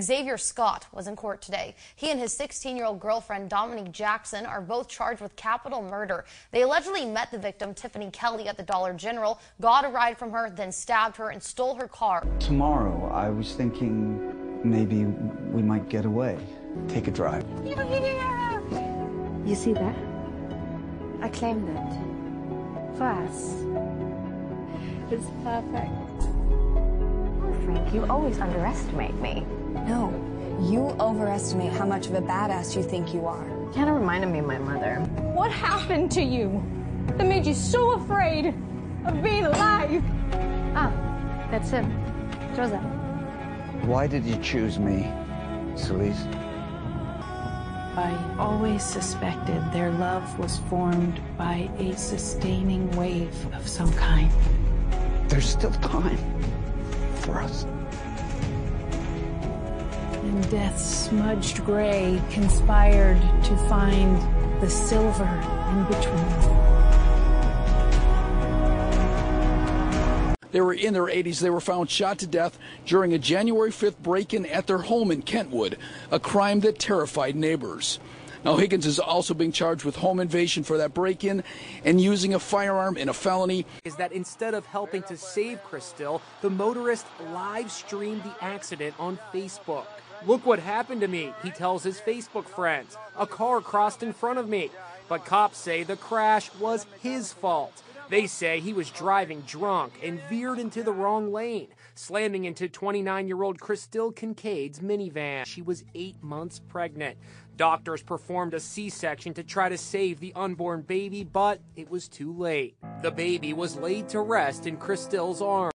Xavier Scott was in court today. He and his 16 year old girlfriend, Dominique Jackson, are both charged with capital murder. They allegedly met the victim, Tiffany Kelly, at the Dollar General, got a ride from her, then stabbed her and stole her car. Tomorrow, I was thinking maybe we might get away. Take a drive. You see that? I claimed it. For us. It's perfect. Frank, you always underestimate me. No, you overestimate how much of a badass you think you are. Kind of reminded me of my mother. What happened to you that made you so afraid of being alive? Ah, that's him. Joseph. Why did you choose me, Celice? I always suspected their love was formed by a sustaining wave of some kind. There's still time for us. And death's smudged gray conspired to find the silver in between. They were in their 80s. They were found shot to death during a January 5th break in at their home in Kentwood, a crime that terrified neighbors. Now, Higgins is also being charged with home invasion for that break in and using a firearm in a felony. Is that instead of helping to save Christelle, the motorist live streamed the accident on Facebook. Look what happened to me, he tells his Facebook friends. A car crossed in front of me. But cops say the crash was his fault. They say he was driving drunk and veered into the wrong lane, slamming into 29 year old Christelle Kincaid's minivan. She was eight months pregnant. Doctors performed a C section to try to save the unborn baby, but it was too late. The baby was laid to rest in Christelle's arms.